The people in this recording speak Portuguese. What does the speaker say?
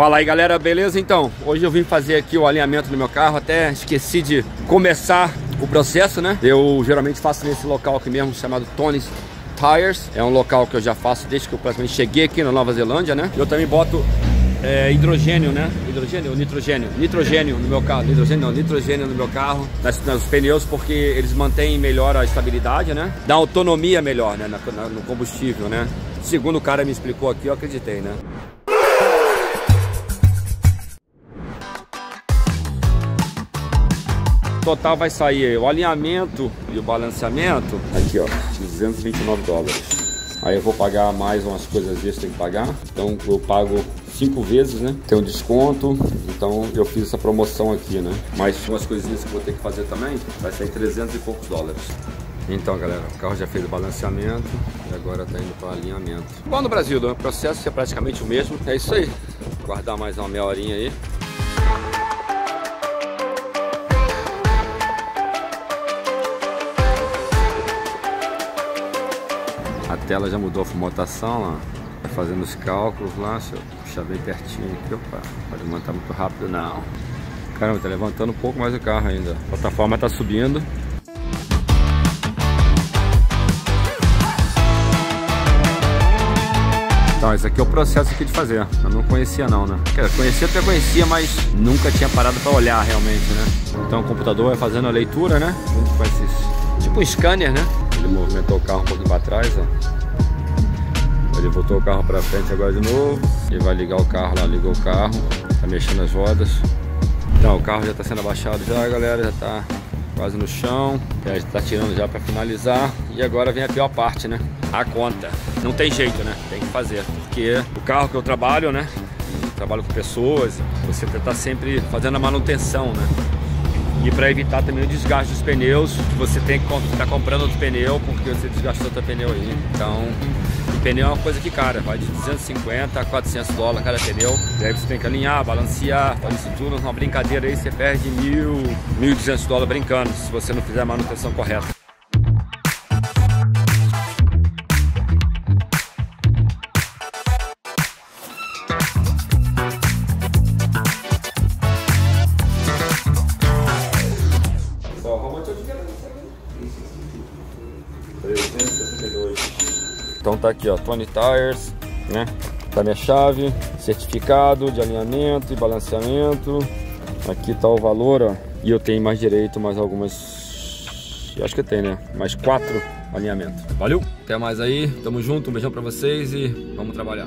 Fala aí galera, beleza? Então, hoje eu vim fazer aqui o alinhamento no meu carro, até esqueci de começar o processo, né? Eu geralmente faço nesse local aqui mesmo, chamado Tony's Tires. É um local que eu já faço desde que eu praticamente cheguei aqui na Nova Zelândia, né? Eu também boto é, hidrogênio, né? Hidrogênio ou nitrogênio? Nitrogênio no meu carro. Nitrogênio não, nitrogênio no meu carro, nas, nos pneus, porque eles mantêm melhor a estabilidade, né? Dá autonomia melhor, né? Na, na, no combustível, né? Segundo o cara me explicou aqui, eu acreditei, né? Total vai sair o alinhamento e o balanceamento. Aqui, ó, 229 dólares. Aí eu vou pagar mais umas coisas extras que tem que pagar. Então eu pago cinco vezes, né? Tem um desconto, então eu fiz essa promoção aqui, né? Mais umas coisinhas que eu vou ter que fazer também, vai sair 300 e poucos dólares. Então, galera, o carro já fez o balanceamento e agora tá indo para alinhamento. Igual no Brasil, né? o processo é praticamente o mesmo. É isso aí. Guardar mais uma meia horinha aí. A tela já mudou a formatação lá. Tá fazendo os cálculos lá, se eu puxar bem pertinho aqui, opa, pode levantar muito rápido não. Caramba, tá levantando um pouco mais o carro ainda. A plataforma tá subindo. Então, esse aqui é o processo aqui de fazer. Eu não conhecia não, né? Conhecia até conhecia, mas nunca tinha parado para olhar realmente, né? Então o computador vai fazendo a leitura, né? Junto com esses... Tipo um scanner, né? Ele movimentou o carro um pouquinho para trás, ó. Ele voltou o carro para frente agora de novo. E vai ligar o carro lá, ligou o carro. Tá mexendo as rodas. Então, o carro já está sendo abaixado já, galera. Já está quase no chão. Já está tirando já para finalizar. E agora vem a pior parte, né? A conta. Não tem jeito, né? Tem que fazer. Porque o carro que eu trabalho, né? trabalho com pessoas, você está sempre fazendo a manutenção, né? E para evitar também o desgaste dos pneus, você tem que estar tá comprando outro pneu porque você desgastou outro pneu aí. Então, o pneu é uma coisa que, cara, vai de 250 a 400 dólares cada pneu. E aí você tem que alinhar, balancear, fazer isso tudo. Uma brincadeira aí, você perde mil, 1.200 dólares brincando se você não fizer a manutenção correta. Então tá aqui, ó, Tony Tires, né? Tá minha chave, certificado de alinhamento e balanceamento. Aqui tá o valor, ó. E eu tenho mais direito, mais algumas... Acho que tem, né? Mais quatro alinhamentos. Valeu! Até mais aí, tamo junto, um beijão pra vocês e vamos trabalhar.